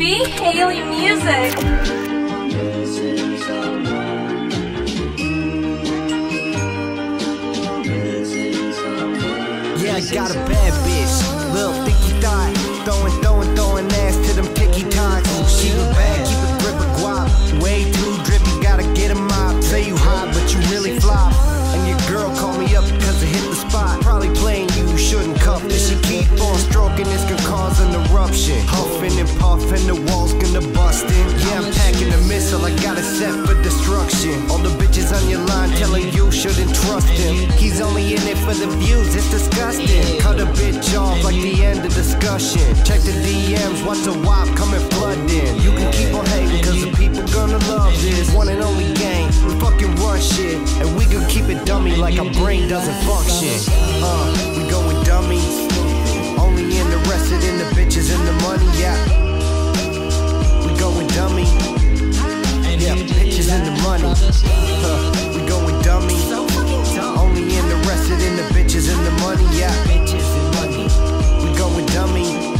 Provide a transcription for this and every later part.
B. Haley Music. Yeah, I got a bad bitch, little thicky thigh, throwing, throwing, throwing ass to them ticky ties. She was bad, keep a grip of guap, way too drippy, gotta get a mop. Say you hot, but you really flop. And your girl called me up because it hit the spot. Probably playing you, shouldn't cuff this. She keep on stroking, this and the walls gonna bust in. Yeah, I'm packing a missile, I got it set for destruction. All the bitches on your line telling you shouldn't trust him. He's only in it for the views, it's disgusting. Cut a bitch off like the end of discussion. Check the DMs, watch the WAP coming flooding. You can keep on hating, cause the people gonna love this. One and only gang, we fucking run shit. And we gon' keep it dummy like our brain doesn't function. Uh, we going dummies. Only interested in the money. Huh, we going dummy. Only interested in the bitches and the money, yeah. Bitches and money. We going dummy.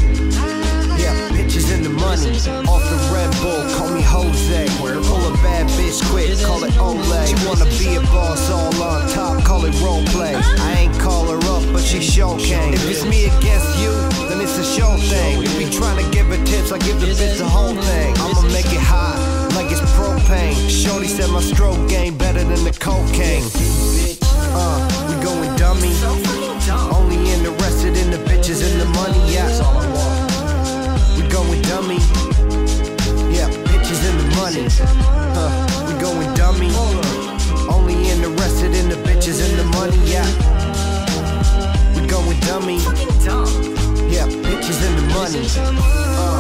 Yeah, bitches and the money. Off the Red Bull, call me Jose. Pull a bad bitch quick, call it Olay. She wanna be a boss all on top, call it role play. I ain't call her up, but she show came. If it's me against you, then it's a show thing. If we tryna give her tips, I give the bitch the whole thing. Shorty said my stroke game better than the cocaine. Uh, we going dummy. Only interested in the bitches and the money, yeah. We going dummy. Yeah, bitches and the money. Huh, we going dummy. Only interested in the bitches and the money, yeah. We going dummy. Yeah, bitches and the money. Uh,